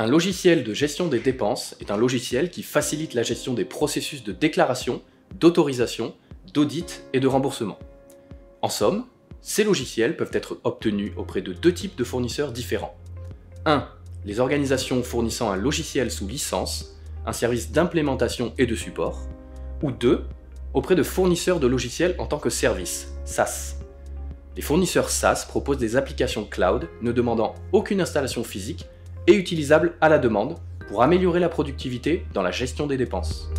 Un logiciel de gestion des dépenses est un logiciel qui facilite la gestion des processus de déclaration, d'autorisation, d'audit et de remboursement. En somme, ces logiciels peuvent être obtenus auprès de deux types de fournisseurs différents. 1. Les organisations fournissant un logiciel sous licence, un service d'implémentation et de support. Ou 2. Auprès de fournisseurs de logiciels en tant que service, SaaS. Les fournisseurs SaaS proposent des applications cloud ne demandant aucune installation physique et utilisables à la demande pour améliorer la productivité dans la gestion des dépenses.